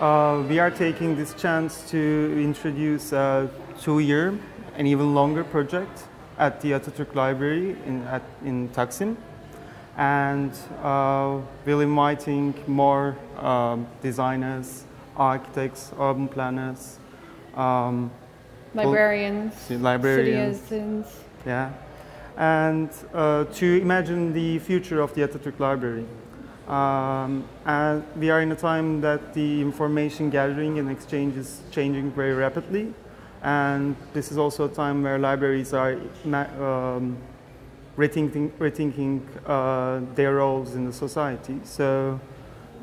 uh, we are taking this chance to introduce a two-year and even longer project at the Atatürk Library in, at, in Taksim. And uh, we're inviting more um, designers, architects, urban planners, um, librarians, librarians, citizens. Yeah, and uh, to imagine the future of the Atatürk Library. Um, and we are in a time that the information gathering and exchange is changing very rapidly. And this is also a time where libraries are um, rethinking, rethinking uh, their roles in the society. So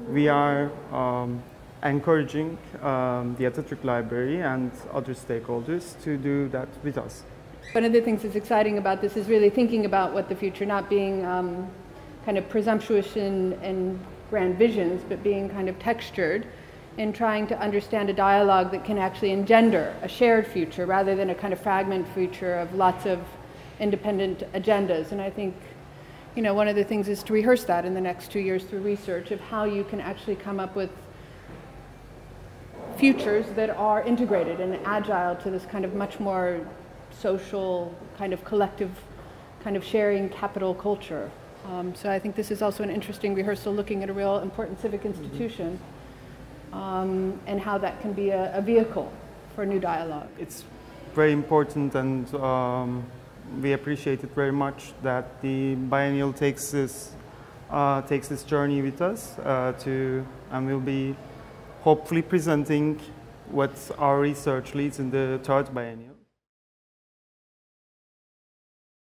we are um, encouraging um, the Atatürk Library and other stakeholders to do that with us. One of the things that's exciting about this is really thinking about what the future, not being um, kind of presumptuous in grand visions, but being kind of textured in trying to understand a dialogue that can actually engender a shared future rather than a kind of fragment future of lots of independent agendas. And I think, you know, one of the things is to rehearse that in the next two years through research of how you can actually come up with futures that are integrated and agile to this kind of much more social, kind of collective, kind of sharing capital culture. Um, so I think this is also an interesting rehearsal looking at a real important civic mm-hmm. institution um, and how that can be a, a, vehicle for new dialogue. It's very important and um, we appreciate it very much that the biennial takes this, uh, takes this journey with us uh, to, and we'll be hopefully presenting what our research leads in the third biennial.